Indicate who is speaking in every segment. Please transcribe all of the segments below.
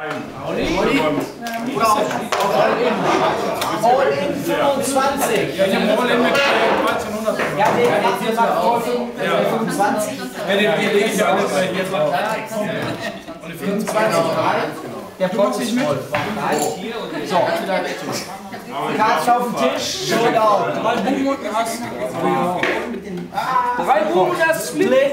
Speaker 1: All in 25.
Speaker 2: Ja, ich habe All-In mit 1300
Speaker 1: Ja, nee, wir machen 25.
Speaker 2: Ja, den den lege ich ja alle bei hier drauf. Und die 25
Speaker 1: Der Box ist voll. So, Karte auf den Tisch. Showdown.
Speaker 2: Drei Buben und ein Ass.
Speaker 1: Drei Buben, das. Während wir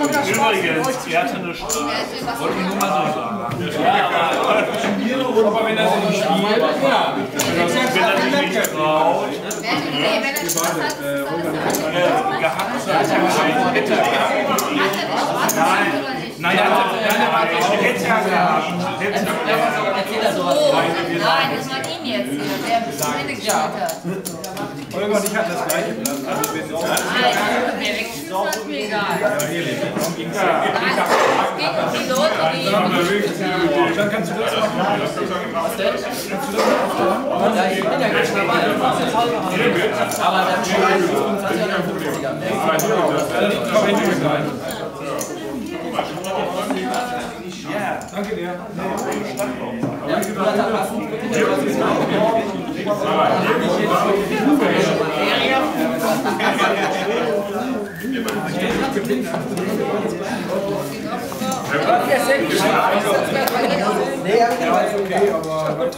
Speaker 3: Übrigens, die hatte eine Straße. Wollte ich nur mal so sagen.
Speaker 2: Aber wenn das nicht spielt, ja.
Speaker 3: Wenn er sich nicht traut, gehackt hat, hätte Nein, nein, nein, hätte er gehabt. Hätte
Speaker 4: Nein, das war ihn jetzt der bis zum Ende gespielt hat.
Speaker 2: Holger und ich hatten das gleiche Blatt. Also wir sind
Speaker 4: weggeschmissen hat, ist mir egal. Es geht um die Leute, die...
Speaker 2: Dann kannst du das machen.
Speaker 1: Ja, ich bin ja ganz normal. Aber dann schneiden wir 25 und dann 50er.
Speaker 2: Komm, ich nehme gleich. Danke dir.
Speaker 1: Ja, Nee, ja,
Speaker 2: Okay, aber